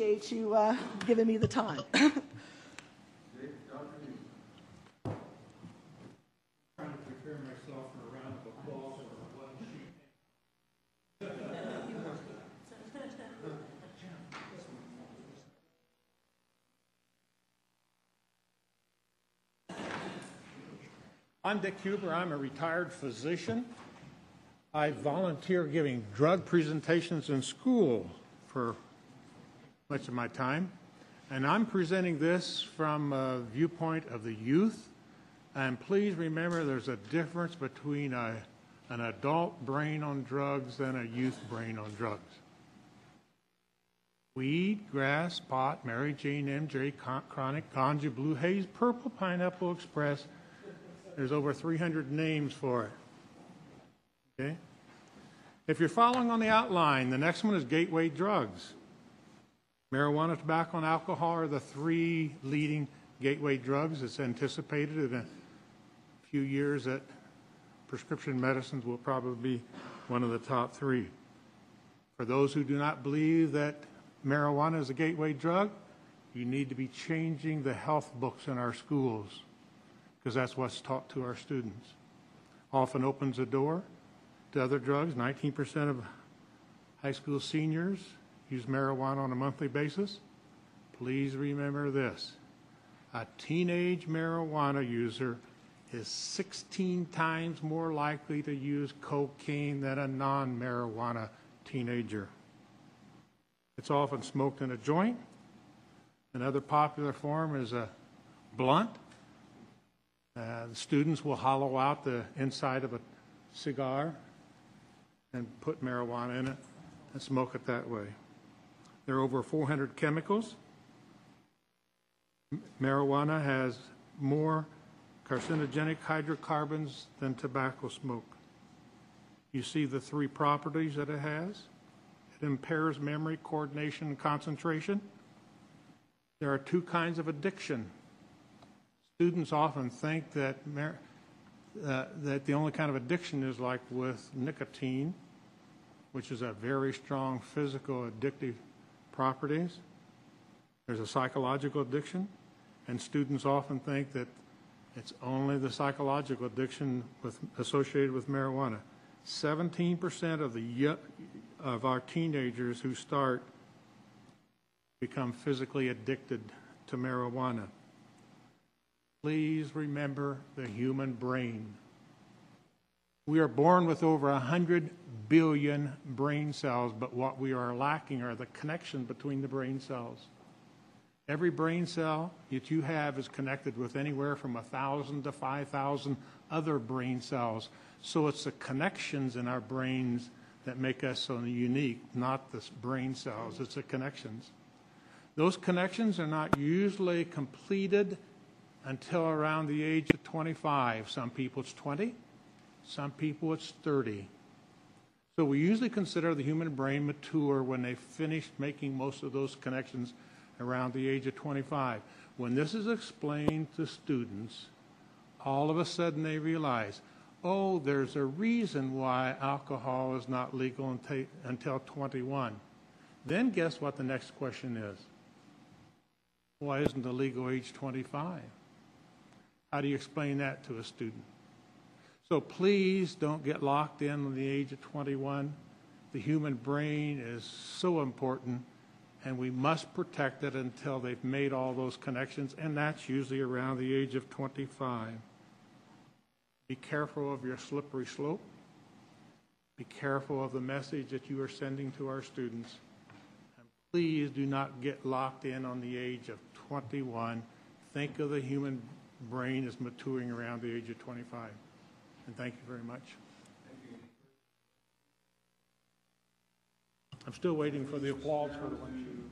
appreciate you uh, giving me the time. I'm Dick Huber. I'm a retired physician. I volunteer giving drug presentations in school for much of my time. And I'm presenting this from a viewpoint of the youth. And please remember, there's a difference between a, an adult brain on drugs and a youth brain on drugs. Weed, grass, pot, Mary Jane, MJ, Con- chronic, ganja, blue haze, purple pineapple express. There's over 300 names for it. Okay? If you're following on the outline, the next one is gateway drugs. Marijuana, tobacco, and alcohol are the three leading gateway drugs. It's anticipated in a few years that prescription medicines will probably be one of the top three. For those who do not believe that marijuana is a gateway drug, you need to be changing the health books in our schools because that's what's taught to our students. Often opens a door to other drugs. 19% of high school seniors use marijuana on a monthly basis. Please remember this. A teenage marijuana user is 16 times more likely to use cocaine than a non-marijuana teenager. It's often smoked in a joint. Another popular form is a blunt. Uh, students will hollow out the inside of a cigar and put marijuana in it and smoke it that way. There are over 400 chemicals. Marijuana has more carcinogenic hydrocarbons than tobacco smoke. You see the three properties that it has. It impairs memory, coordination, and concentration. There are two kinds of addiction. Students often think that, uh, that the only kind of addiction is like with nicotine, which is a very strong physical addictive properties. There's a psychological addiction, and students often think that it's only the psychological addiction with, associated with marijuana. 17% of the of our teenagers who start become physically addicted to marijuana. Please remember the human brain. We are born with over 100 billion brain cells, but what we are lacking are the connection between the brain cells. Every brain cell that you have is connected with anywhere from 1,000 to 5,000 other brain cells. So it's the connections in our brains that make us so unique, not the brain cells, it's the connections. Those connections are not usually completed until around the age of 25. Some people it's 20, some people it's 30. So we usually consider the human brain mature when they've finished making most of those connections around the age of 25. When this is explained to students, all of a sudden they realize, oh, there's a reason why alcohol is not legal until, until 21. Then guess what the next question is? Why isn't the legal age 25? How do you explain that to a student? So please don't get locked in on the age of 21. The human brain is so important, and we must protect it until they've made all those connections, and that's usually around the age of 25. Be careful of your slippery slope. Be careful of the message that you are sending to our students. And please do not get locked in on the age of 21. Think of the human brain as maturing around the age of 25. And thank you very much. I'm still waiting for the applause for the one.